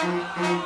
Mm-hmm.